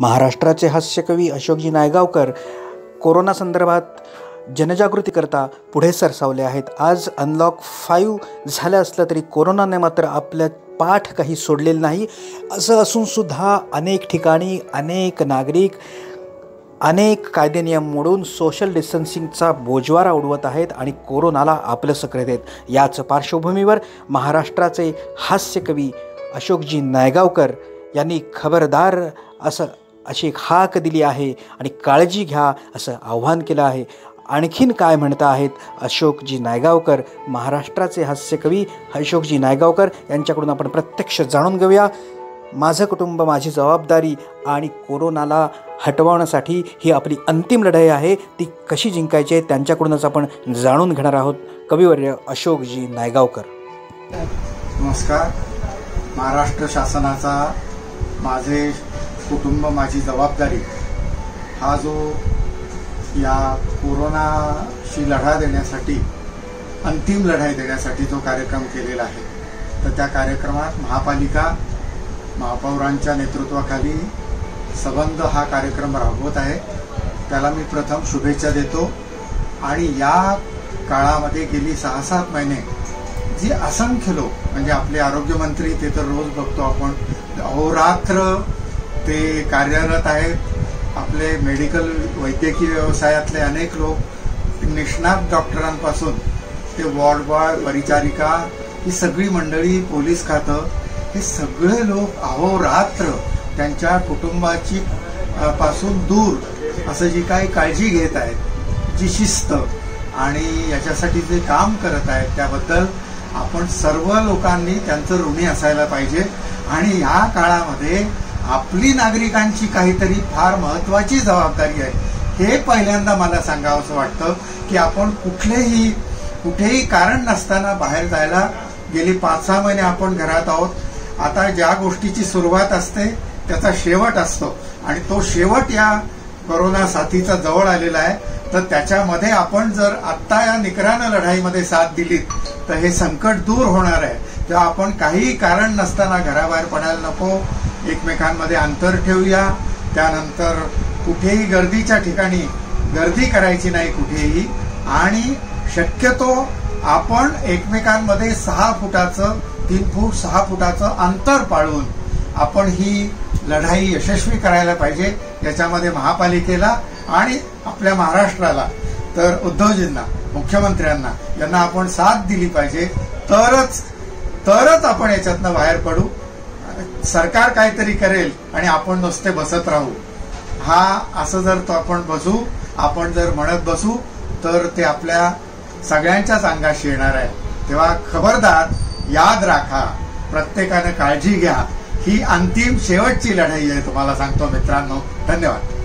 महाराष्ट्राचे हास्यकवी अशोकजी नायगावकर कोरोना संदर्भात जनजागृतीकरता पुढे सरसावले आहेत. आज अनलॉक फाईव्ह झालं असलं तरी कोरोनाने मात्र आपल्या पाठ काही सोडलेलं नाही. असं असूनसुद्धा अनेक ठिकाणी अनेक नागरिक अनेक कायदे नियम मोडून सोशल डिस्टन्सिंगचा बोजवारा उडवत आहेत आणि कोरोनाला आपलं सक्रिय देत. याच पार्श्वभूमीवर महाराष्ट्राचे हास्यकवी अशोकजी नायगावकर यांनी खबरदार असं अशी एक हाक दिली आहे आणि काळजी घ्या असं आव्हान केलं आहे. आणखीन काय म्हणता आहेत? अशोकजी नायगावकर महाराष्ट्राचे हास्यकवी अशोकजी नायगावकर यांच्याकडून आपण प्रत्यक्ष जाणून घेऊया. माझं कुटुंब माझी जबाबदारी आणि कोरोनाला हटवण्यासाठी ही आपली अंतिम लढाई आहे. ती कशी जिंकायची आहे त्यांच्याकडूनच आपण जाणून घेणार आहोत. कविवर्य अशोकजी नायगावकर. नमस्कार. महाराष्ट्र शासनाचा माझे कुटुंब माझी जबाबदारी. हा जो या कोरोनाशी लढा देण्यासाठी अंतिम लढाई देण्यासाठी जो कार्यक्रम केलेला आहे तर त्या कार्यक्रमात महापालिका महापौरांच्या नेतृत्वाखाली सबंध हा कार्यक्रम राबवत आहे. त्याला मी प्रथम शुभेच्छा देतो. आणि या काळामध्ये गेली सहा सात महिने जी असंख्य लोक म्हणजे आपले आरोग्यमंत्री ते तर रोज बघतो आपण अहोरात्र ते कार्यरत आहेत. आपले मेडिकल वैद्यकीय व्यवसायातले अनेक लोक निष्णात डॉक्टरांपासून ते वॉर्ड बॉय परिचारिका ही सगळी मंडळी पोलीस खातं हे सगळे लोक अहोरात्र त्यांच्या कुटुंबाची पासून दूर असं जी काही काळजी घेत आहेत जी शिस्त आणि याच्यासाठी जे काम करत आहेत त्याबद्दल आपण सर्व लोकांनी त्यांचं ऋणी असायला पाहिजे. आणि या काळामध्ये आपली नागरिकांची काहीतरी फार महत्वाची जबाबदारी आहे. हे पहिल्यांदा मला सांगावं असं वाटतं की आपण कुठलेही कुठेही कारण नसताना बाहेर जायला गेली पाच सहा महिने आपण घरात आहोत. आता ज्या गोष्टीची सुरुवात असते त्याचा शेवट असतो. आणि तो शेवट या कोरोना साथीचा जवळ आलेला आहे. तर त्याच्यामध्ये आपण जर आत्ता या निकरानं लढाईमध्ये साथ दिलीत तर हे संकट दूर होणार आहे. तेव्हा आपण काहीही कारण नसताना घराबाहेर पडायला नको एकमेकांमध्ये अंतर ठेवूया. त्यानंतर कुठेही गर्दीच्या ठिकाणी गर्दी करायची नाही कुठेही. आणि शक्यतो आपण एकमेकांमध्ये सहा फुटाचं तीन फूट सहा फुटाचं अंतर पाळून आपण ही लढाई यशस्वी करायला पाहिजे याच्यामध्ये महापालिकेला आणि आपल्या महाराष्ट्राला. तर उद्धवजींना मुख्यमंत्र्यांना यांना आपण साथ दिली पाहिजे. तरच तरच आपण याच्यातनं बाहेर पडू. सरकार काहीतरी करेल आणि आपण नुसते बसत राहू. हा असं जर तो आपण बसू आपण जर म्हणत बसू तर ते आपल्या सगळ्यांच्याच अंगाशी येणार आहे. तेव्हा खबरदार याद राखा प्रत्येकानं काळजी घ्या. ही अंतिम शेवटची लढाई आहे तुम्हाला सांगतो मित्रांनो. धन्यवाद.